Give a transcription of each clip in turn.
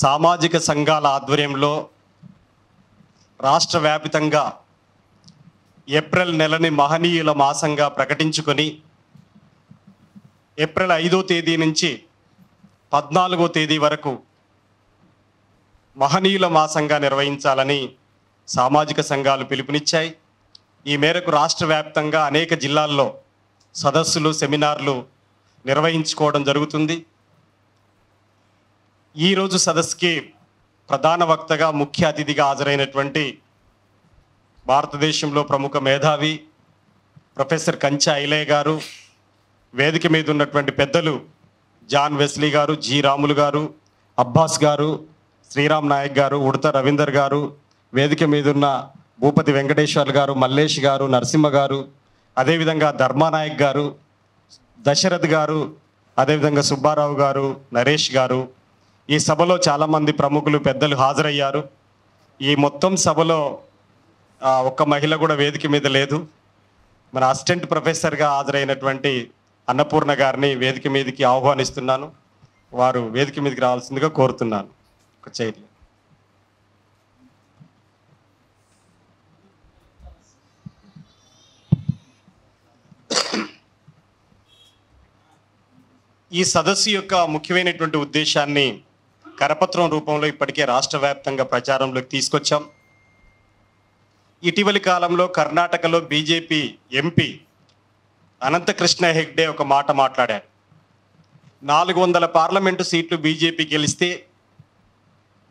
సామాజిక సంఘాల ఆధ్వర్యంలో రాష్ట్ర వ్యాపితంగా ఏప్రిల్ నెలని మహనీయుల మాసంగా ప్రకటించుకొని ఏప్రిల్ ఐదో తేదీ నుంచి పద్నాలుగో తేదీ వరకు మహనీయుల మాసంగా నిర్వహించాలని సామాజిక సంఘాలు పిలుపునిచ్చాయి. ఈ మేరకు రాష్ట్ర వ్యాప్తంగా అనేక జిల్లాల్లో సదస్సులు సెమినార్లు నిర్వహించుకోవడం జరుగుతుంది. ఈరోజు సదస్సుకి ప్రధాన వక్తగా ముఖ్య అతిథిగా హాజరైనటువంటి భారతదేశంలో ప్రముఖ మేధావి ప్రొఫెసర్ కంచె ఐలయ్య గారు వేదిక మీద ఉన్నటువంటి పెద్దలు జాన్ వెస్లీ గారు జి రాములు గారు అబ్బాస్ గారు శ్రీరామ్ నాయక్ గారు ఉడత రవీందర్ గారు వేదిక మీద ఉన్న భూపతి వెంకటేశ్వర్లు గారు మల్లేష్ గారు నరసింహ గారు అదేవిధంగా ధర్మానాయక్ గారు దశరథ్ గారు అదేవిధంగా సుబ్బారావు గారు నరేష్ గారు ఈ సభలో చాలామంది ప్రముఖులు పెద్దలు హాజరయ్యారు. ఈ మొత్తం సభలో ఒక్క మహిళ కూడా వేదిక మీద లేదు. మన అసిస్టెంట్ ప్రొఫెసర్గా హాజరైనటువంటి అన్నపూర్ణ గారిని వేదిక మీదకి ఆహ్వానిస్తున్నాను. వారు వేదిక మీదకి రావాల్సిందిగా కోరుతున్నాను. ఒక చైర్లు. ఈ సదస్సు యొక్క ముఖ్యమైనటువంటి ఉద్దేశాన్ని కరపత్రం రూపంలో ఇప్పటికే రాష్ట్ర వ్యాప్తంగా ప్రచారంలోకి తీసుకొచ్చాం. ఇటీవలి కాలంలో కర్ణాటకలో బీజేపీ ఎంపీ అనంతకృష్ణ హెగ్డే ఒక మాట మాట్లాడారు. నాలుగు వందల పార్లమెంటు సీట్లు బీజేపీ గెలిస్తే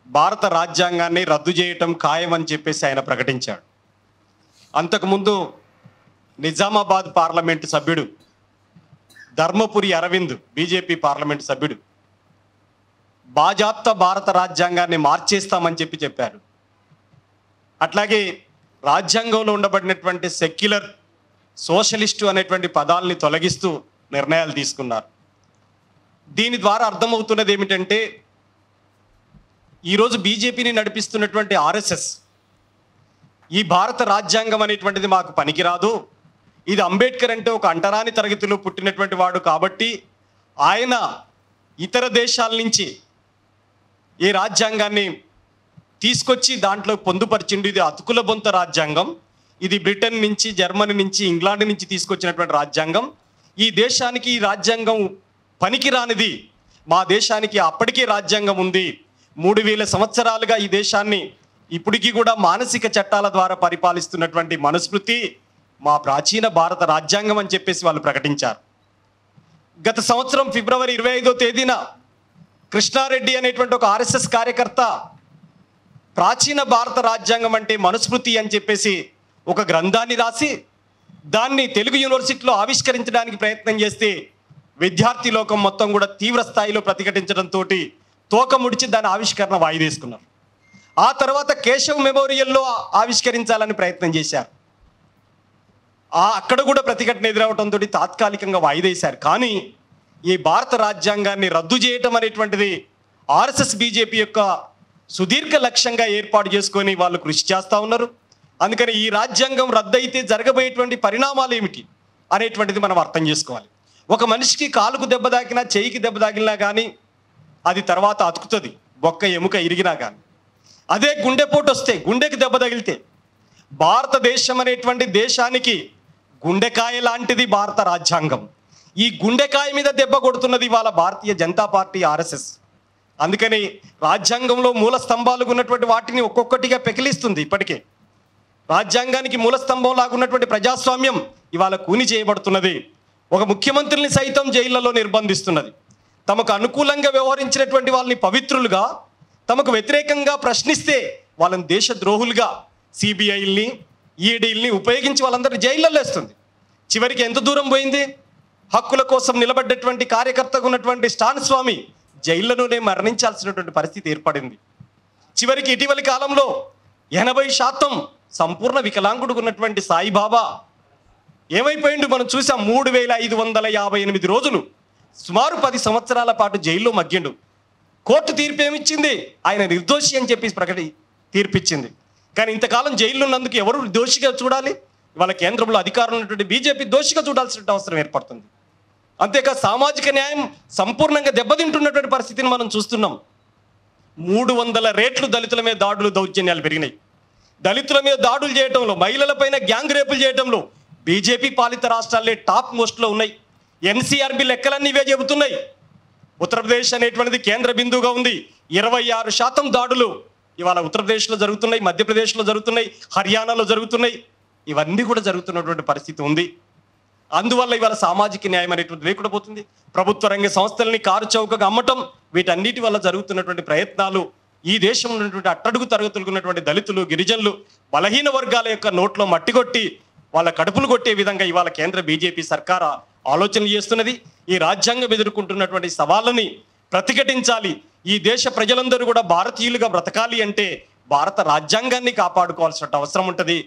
భారత రాజ్యాంగాన్ని రద్దు చేయటం ఖాయమని చెప్పేసి ఆయన ప్రకటించాడు. అంతకుముందు నిజామాబాద్ పార్లమెంటు సభ్యుడు ధర్మపురి అరవింద్ బీజేపీ పార్లమెంటు సభ్యుడు బాజాప్త భారత రాజ్యాంగాన్ని మార్చేస్తామని చెప్పి చెప్పారు. అట్లాగే రాజ్యాంగంలో ఉండబడినటువంటి సెక్యులర్ సోషలిస్టు అనేటువంటి పదాలని తొలగిస్తూ నిర్ణయాలు తీసుకున్నారు. దీని ద్వారా అర్థమవుతున్నది ఏమిటంటే ఈరోజు బీజేపీని నడిపిస్తున్నటువంటి ఆర్ఎస్ఎస్ ఈ భారత రాజ్యాంగం అనేటువంటిది మాకు పనికిరాదు. ఇది అంబేద్కర్ అంటే ఒక అంటరాని తరగతిలో పుట్టినటువంటి వాడు కాబట్టి ఆయన ఇతర దేశాల నుంచి ఈ రాజ్యాంగాన్ని తీసుకొచ్చి దాంట్లో పొందుపరిచిండు? ఇది అతుకుల బొంత రాజ్యాంగం. ఇది బ్రిటన్ నుంచి జర్మనీ నుంచి ఇంగ్లాండ్ నుంచి తీసుకొచ్చినటువంటి రాజ్యాంగం. ఈ దేశానికి ఈ రాజ్యాంగం పనికిరానిది మా దేశానికి అప్పటికే రాజ్యాంగం ఉంది. మూడు వేల సంవత్సరాలుగా ఈ దేశాన్ని ఇప్పటికీ కూడా మానసిక చట్టాల ద్వారా పరిపాలిస్తున్నటువంటి మనుస్మృతి మా ప్రాచీన భారత రాజ్యాంగం అని చెప్పేసి వాళ్ళు ప్రకటించారు. గత సంవత్సరం ఫిబ్రవరి ఇరవై ఐదో తేదీన కృష్ణారెడ్డి అనేటువంటి ఒక ఆర్ఎస్ఎస్ కార్యకర్త ప్రాచీన భారత రాజ్యాంగం అంటే మనుస్మృతి అని చెప్పేసి ఒక గ్రంథాన్ని రాసి దాన్ని తెలుగు యూనివర్సిటీలో ఆవిష్కరించడానికి ప్రయత్నం చేస్తే విద్యార్థి లోకం మొత్తం కూడా తీవ్ర స్థాయిలో ప్రతిఘటించడంతో తోక ముడిచి దాని ఆవిష్కరణ వాయిదేసుకున్నారు ఆ తర్వాత కేశవ్ మెమోరియల్లో ఆవిష్కరించాలని ప్రయత్నం చేశారు. ఆ అక్కడ కూడా ప్రతిఘటన ఎదురవడంతో తాత్కాలికంగా వాయిదేశారు కానీ ఈ భారత రాజ్యాంగాన్ని రద్దు చేయటం అనేటువంటిది ఆర్ఎస్ఎస్ బీజేపీ యొక్క సుదీర్ఘ లక్ష్యంగా ఏర్పాటు చేసుకొని వాళ్ళు కృషి చేస్తూ ఉన్నారు. అందుకని ఈ రాజ్యాంగం రద్దయితే జరగబోయేటువంటి పరిణామాలు ఏమిటి అనేటువంటిది మనం అర్థం చేసుకోవాలి. ఒక మనిషికి కాలుకు దెబ్బ తాకినా చేయికి దెబ్బ తాకినా కానీ అది తర్వాత అతుకుతుంది బొక్క ఎముక ఇరిగినా కానీ అదే గుండెపోటు వస్తే గుండెకి దెబ్బ తగిలితే భారతదేశం అనేటువంటి దేశానికి గుండెకాయ లాంటిది భారత రాజ్యాంగం. ఈ గుండెకాయ మీద దెబ్బ కొడుతున్నది ఇవాళ భారతీయ జనతా పార్టీ ఆర్ఎస్ఎస్. అందుకని రాజ్యాంగంలో మూల స్తంభాలు ఉన్నటువంటి వాటిని ఒక్కొక్కటిగా పెకిలిస్తుంది ఇప్పటికే. రాజ్యాంగానికి మూల స్తంభం లాగున్నటువంటి ప్రజాస్వామ్యం ఇవాళ కూని చేయబడుతున్నది. ఒక ముఖ్యమంత్రిని సైతం జైళ్ళలో నిర్బంధిస్తున్నది. తమకు అనుకూలంగా వ్యవహరించినటువంటి వాళ్ళని పవిత్రులుగా తమకు వ్యతిరేకంగా ప్రశ్నిస్తే వాళ్ళని దేశద్రోహులుగా సిబిఐల్ని ఈడీల్ని ఉపయోగించి వాళ్ళందరినీ జైళ్ళల్లో వేస్తుంది. చివరికి ఎంత దూరం పోయింది? హక్కుల కోసం నిలబడ్డటువంటి కార్యకర్తగా ఉన్నటువంటి స్టాన్ స్వామి జైళ్ళలోనే మరణించాల్సినటువంటి పరిస్థితి ఏర్పడింది. చివరికి ఇటీవలి కాలంలో ఎనభై శాతం సంపూర్ణ వికలాంగుడు ఉన్నటువంటి సాయిబాబా ఏమైపోయిండు? మనం చూసాం మూడు వేల ఐదు వందల యాభై ఎనిమిది రోజులు సుమారు పది సంవత్సరాల పాటు జైల్లో మగ్గిండు. కోర్టు తీర్పు ఏమిచ్చింది? ఆయన నిర్దోషి అని చెప్పి ప్రకటి తీర్పిచ్చింది. కానీ ఇంతకాలం జైల్లో ఉన్నందుకు ఎవరు దోషిగా చూడాలి? వాళ్ళ కేంద్రంలో అధికారం ఉన్నటువంటి బీజేపీ దోషిగా చూడాల్సిన అవసరం ఏర్పడుతుంది. అంతేకా సామాజిక న్యాయం సంపూర్ణంగా దెబ్బతింటున్నటువంటి పరిస్థితిని మనం చూస్తున్నాం. మూడు వందల రేట్లు దళితుల మీద దాడులు దౌర్జన్యాలు పెరిగినాయి. దళితుల మీద దాడులు చేయడంలో మహిళలపైన గ్యాంగ్ రేపులు చేయడంలో బీజేపీ పాలిత రాష్ట్రాలే టాప్ మోస్ట్లో ఉన్నాయి. ఎన్సీఆర్బి లెక్కలన్నీ ఇవే చెబుతున్నాయి. ఉత్తరప్రదేశ్ అనేటువంటిది కేంద్ర బిందువుగా ఉంది. ఇరవై ఆరు శాతం దాడులు ఇవాళ ఉత్తరప్రదేశ్లో జరుగుతున్నాయి మధ్యప్రదేశ్లో జరుగుతున్నాయి హర్యానాలో జరుగుతున్నాయి. ఇవన్నీ కూడా జరుగుతున్నటువంటి పరిస్థితి ఉంది. అందువల్ల ఇవాళ సామాజిక న్యాయం అనేటువంటి లేకుండా పోతుంది. ప్రభుత్వ రంగ సంస్థలని కారు చౌకగా అమ్మటం వీటన్నిటి వల్ల జరుగుతున్నటువంటి ప్రయత్నాలు ఈ దేశంలో ఉన్నటువంటి అట్టడుగు తరగతులకు ఉన్నటువంటి దళితులు గిరిజనులు బలహీన వర్గాల యొక్క నోట్లో మట్టి కొట్టి వాళ్ళ కడుపులు కొట్టే విధంగా ఇవాళ కేంద్ర బీజేపీ సర్కార్ ఆలోచన చేస్తున్నది. ఈ రాజ్యాంగం ఎదుర్కొంటున్నటువంటి సవాళ్ళని ప్రతిఘటించాలి. ఈ దేశ ప్రజలందరూ కూడా భారతీయులుగా బ్రతకాలి అంటే భారత రాజ్యాంగాన్ని కాపాడుకోవాల్సిన అవసరం ఉంటుంది.